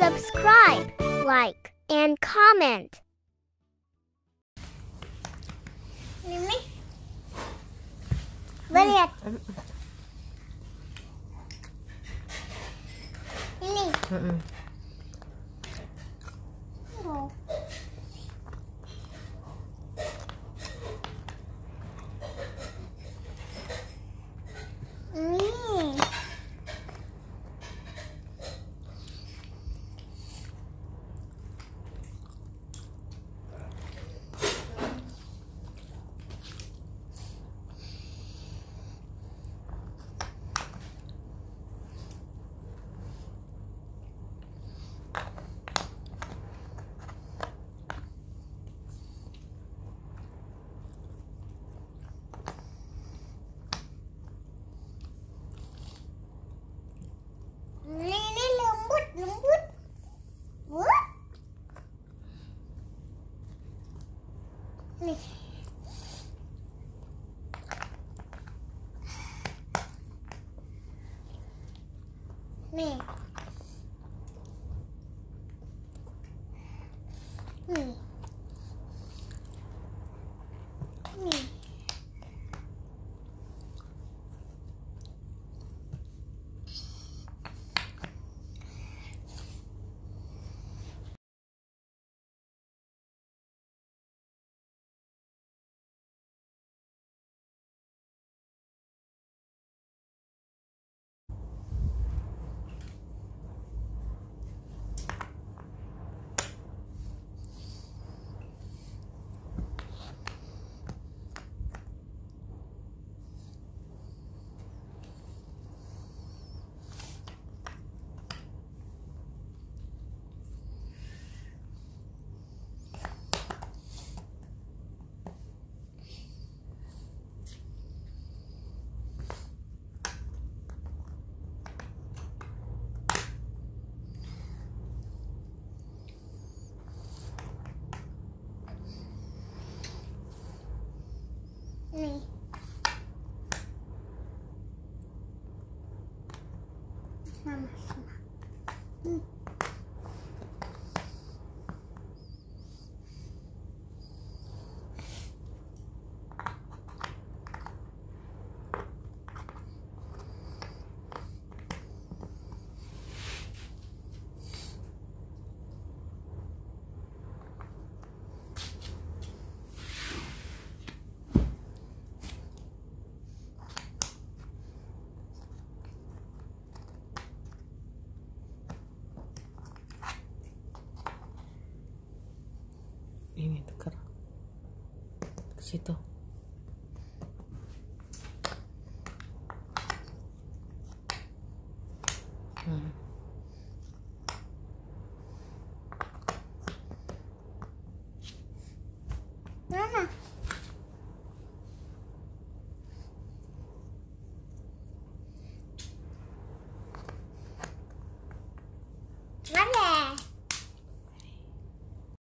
subscribe, like, and comment. Mimi? Baliat. Ini. Mm-mm. 你你你 Hum. からくしと。うん。ママ。